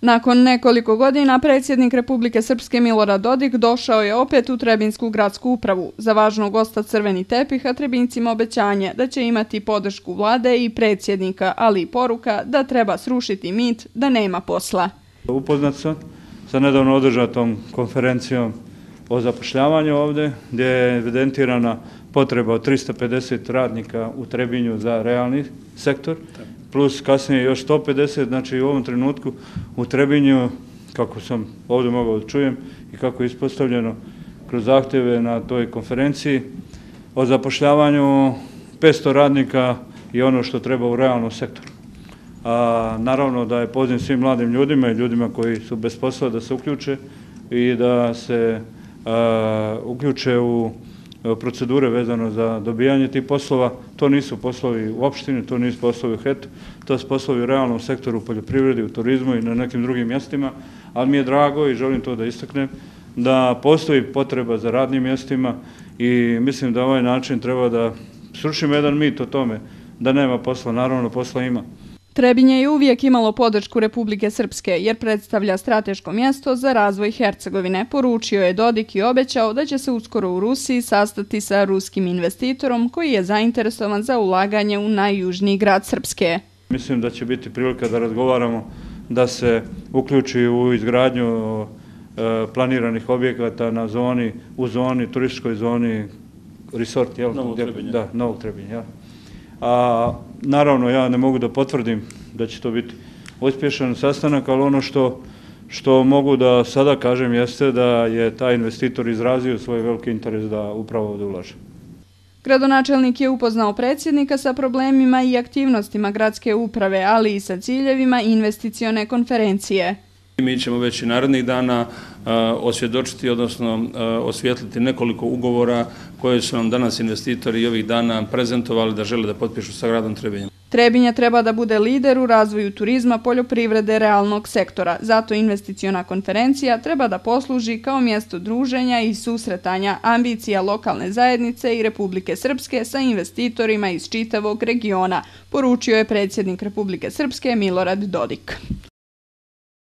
Nakon nekoliko godina predsjednik Republike Srpske Milorad Dodik došao je opet u Trebinsku gradsku upravu. Za važnog gosta crveni tepih, a Trebincima obećanje da će imati podršku vlade i predsjednika, ali i poruka da treba srušiti mit da nema posla. Upoznat sam sa nedavno održatom konferencijom o zapošljavanju ovde, gdje je evidentirana potreba od 350 radnika u Trebinju za realni sektor, plus kasnije još 150, znači u ovom trenutku u Trebinju, kako sam ovdje mogao da čujem i kako je ispostavljeno kroz zahtjeve na toj konferenciji, o zapošljavanju 500 radnika i ono što treba u realnom sektoru. A, naravno da je poziv svim mladim ljudima i ljudima koji su bez posla da se uključe i da se uključe u procedure vezano za dobijanje tih poslova. To nisu poslovi u opštini, to nisu poslovi u HET, to su poslovi u realnom sektoru, u poljoprivredi, u turizmu i na nekim drugim mjestima, ali mi je drago i želim to da istaknem, da postoji potreba za radnim mjestima i mislim da ovaj način treba da srušimo jedan mit o tome da nema posla, naravno posla ima. Trebinje je uvijek imalo podršku Republike Srpske jer predstavlja strateško mjesto za razvoj Hercegovine. Poručio je Dodik i obećao da će se uskoro u Rusiji sastati sa ruskim investitorom koji je zainteresovan za ulaganje u najjužniji grad Srpske. Mislim da će biti prilika da razgovaramo da se uključi u izgradnju e, planiranih objekata na zoni, u zoni, turističkoj zoni, resort, jel? Novog Trebinja. Da, Novog Trebinja, jel? A naravno ja ne mogu da potvrdim da će to biti uspješan sastanak, ali ono što što mogu da sada kažem jeste da je taj investitor izrazio svoj veliki interes da upravo da ulaže. Gradonačelnik je upoznao predsjednika sa problemima i aktivnostima gradske uprave, ali i sa ciljevima investicione konferencije. Mi ćemo već i narednih dana e, osvjedočiti, odnosno e, osvjetliti nekoliko ugovora koje su nam danas investitori i ovih dana prezentovali da žele da potpišu sa gradom Trebinjem. Trebinja treba da bude lider u razvoju turizma, poljoprivrede, realnog sektora. Zato investicijona konferencija treba da posluži kao mjesto druženja i susretanja ambicija lokalne zajednice i Republike Srpske sa investitorima iz čitavog regiona, poručio je predsjednik Republike Srpske Milorad Dodik.